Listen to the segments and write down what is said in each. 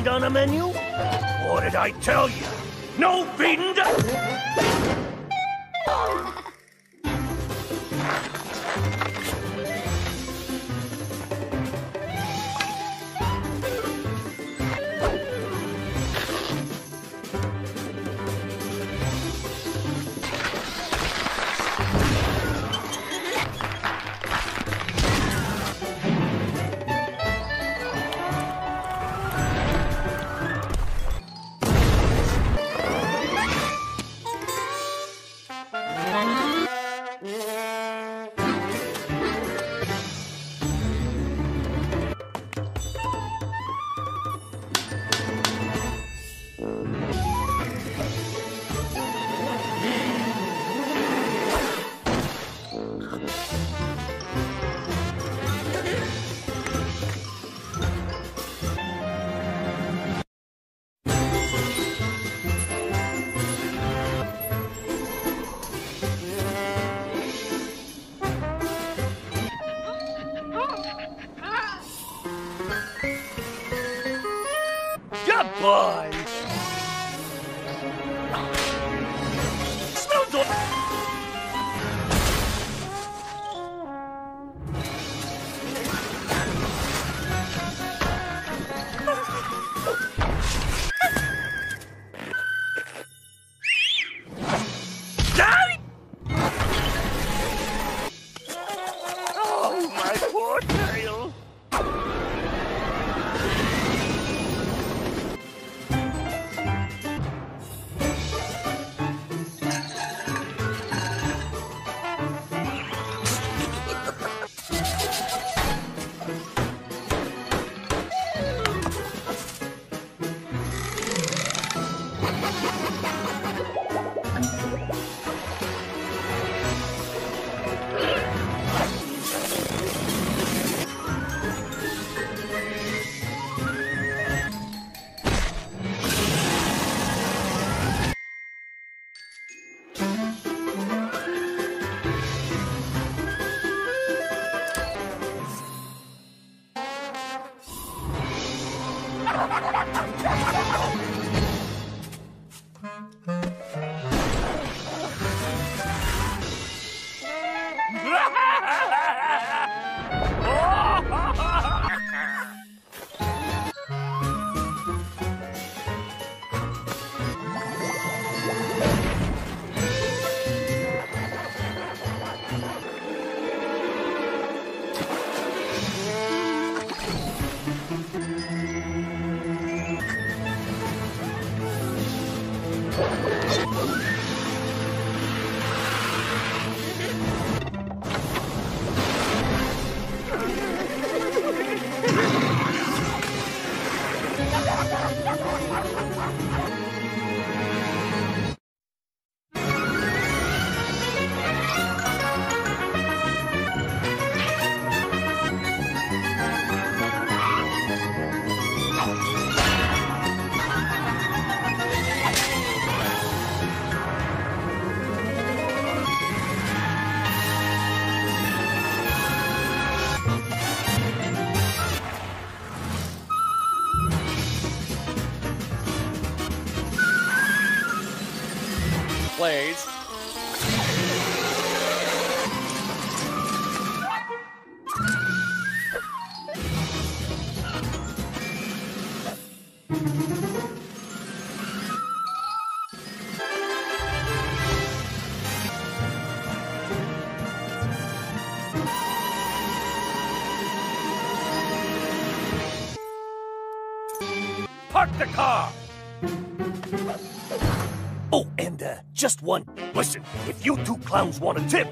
Ain't on the menu? What did I tell you? No feeding just one. Listen, if you two clowns want a tip,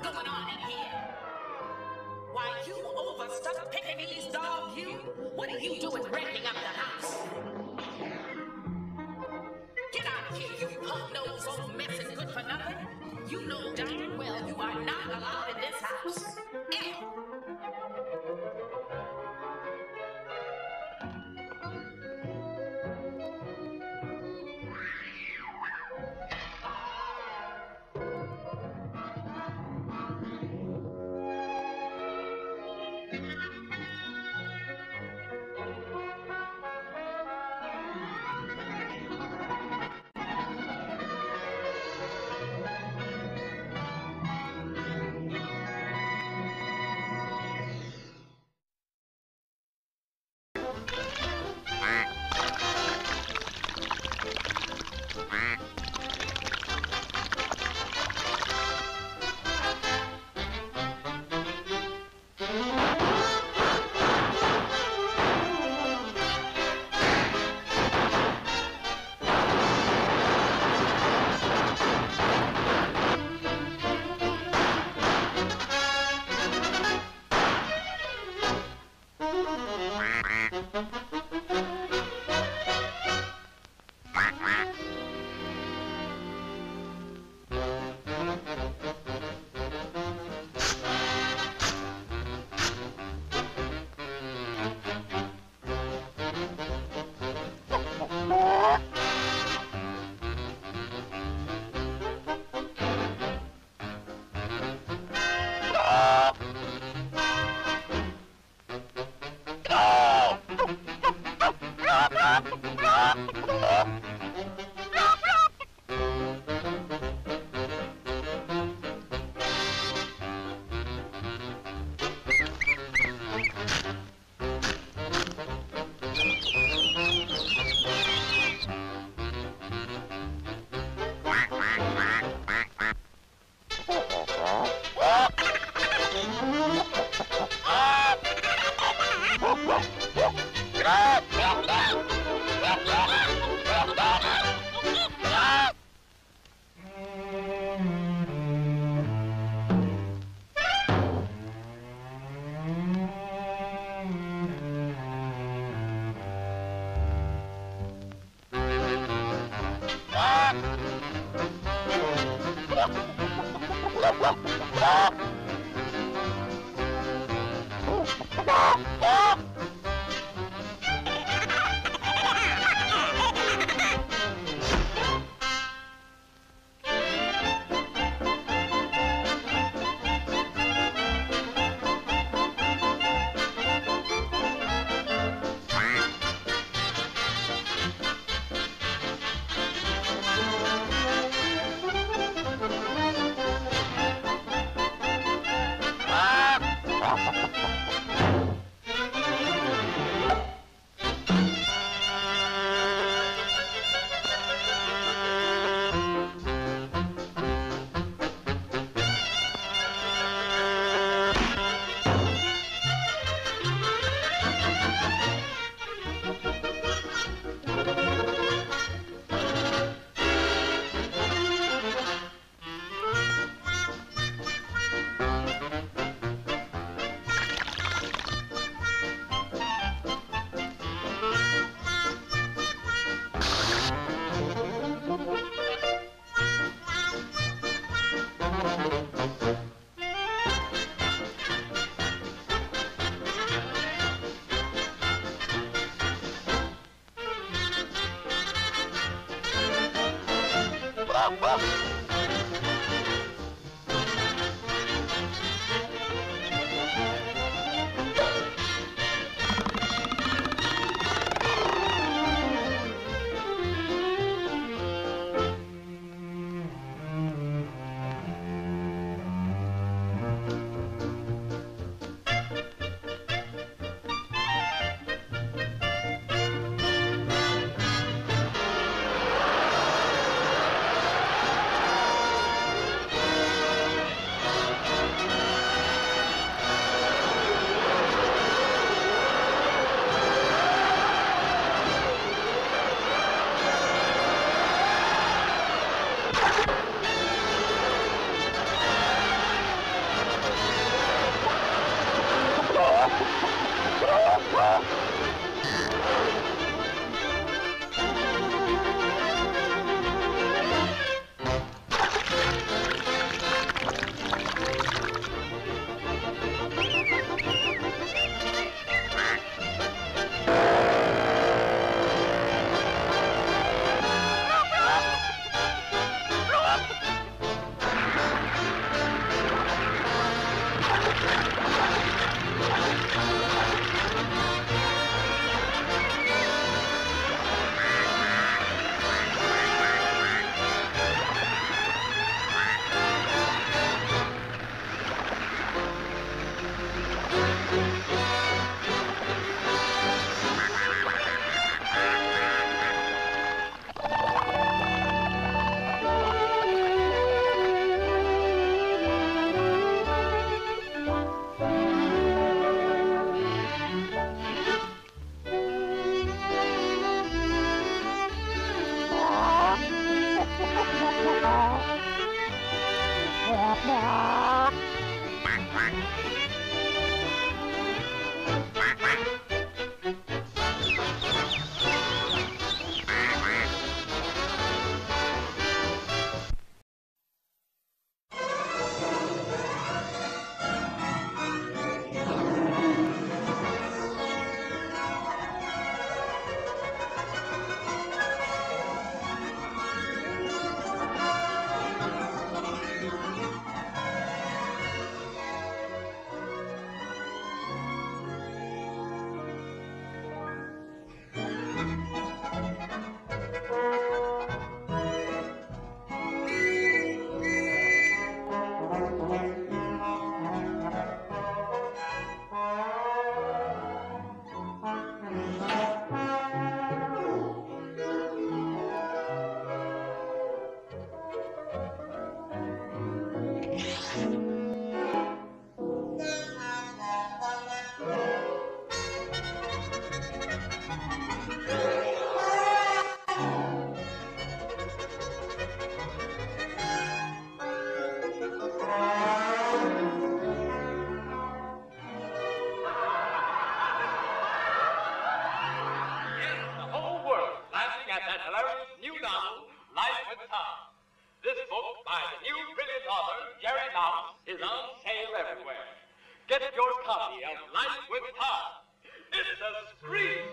what's going on in here? Why, you overstuffed Pekingese dog, you? What are you doing wrecking up the house? Get out of here, you pug-nosed old mess and good for nothing. You know darn well you are not allowed in this house. Eh? Bang, bang. This book by the new brilliant author, Jerry Mouse, is on sale everywhere. Get your copy of Life with Pa. It's a scream!